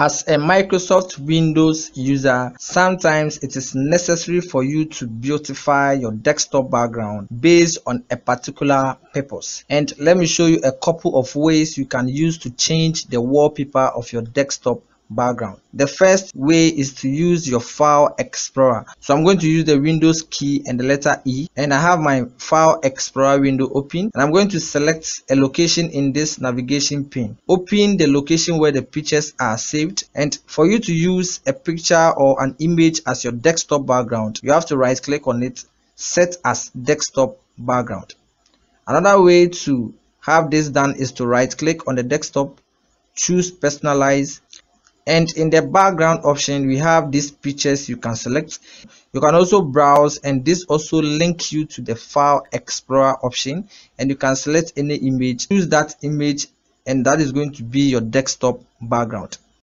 As a Microsoft Windows user, sometimes it is necessary for you to beautify your desktop background based on a particular purpose. And let me show you a couple of ways you can use to change the wallpaper of your desktop background. The first way is to use your file explorer. So I'm going to use the Windows key and the letter E and I have my file explorer window open and I'm going to select a location in this navigation pane. Open the location where the pictures are saved and for you to use a picture or an image as your desktop background, you have to right click on it, set as desktop background. Another way to have this done is to right click on the desktop, choose personalize and in the background option we have these pictures you can select. You can also browse and this also link you to the file explorer option. And you can select any image. Use that image and that is going to be your desktop background